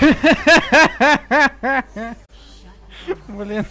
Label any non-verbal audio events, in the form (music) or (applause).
(laughs) Блин.